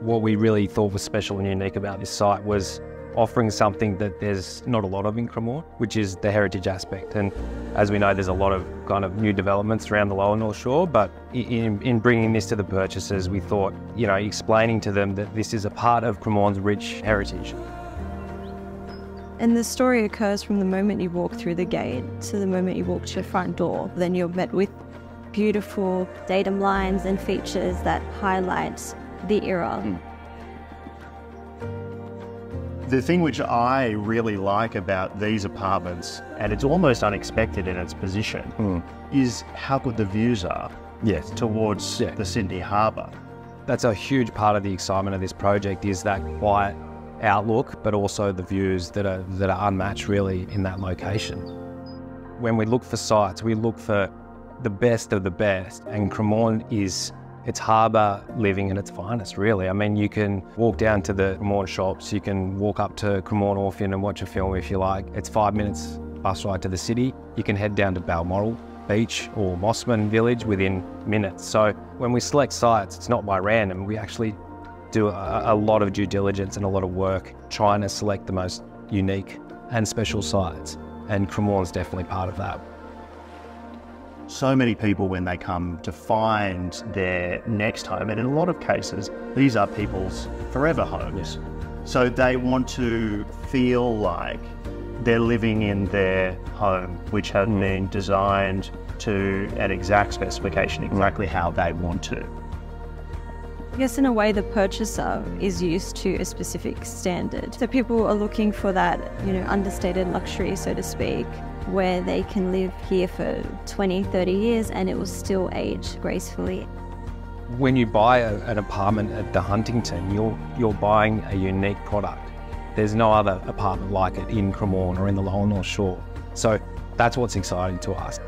What we really thought was special and unique about this site was offering something that there's not a lot of in Cremorne, which is the heritage aspect. And as we know, there's a lot of kind of new developments around the lower North Shore, but in, in bringing this to the purchasers, we thought, you know, explaining to them that this is a part of Cremorne's rich heritage. And the story occurs from the moment you walk through the gate to the moment you walk to your front door. Then you're met with beautiful datum lines and features that highlight the era. Mm. The thing which I really like about these apartments, and it's almost unexpected in its position, mm. is how good the views are yes. towards yeah. the Sydney Harbour. That's a huge part of the excitement of this project is that quiet outlook, but also the views that are that are unmatched really in that location. When we look for sites, we look for the best of the best, and Cremorne is it's harbour living at its finest, really. I mean, you can walk down to the Cremorne shops, you can walk up to Cremorne Orpheum and watch a film if you like. It's five minutes bus ride to the city. You can head down to Balmoral Beach or Mosman Village within minutes. So when we select sites, it's not by random. We actually do a, a lot of due diligence and a lot of work trying to select the most unique and special sites. And Cremorne's definitely part of that. So many people, when they come to find their next home, and in a lot of cases, these are people's forever homes. So they want to feel like they're living in their home, which has mm. been designed to an exact specification, exactly how they want to. I guess in a way the purchaser is used to a specific standard. So people are looking for that, you know, understated luxury, so to speak, where they can live here for 20, 30 years and it will still age gracefully. When you buy a, an apartment at the Huntington, you're, you're buying a unique product. There's no other apartment like it in Cremorne or in the Lower North Shore. So that's what's exciting to us.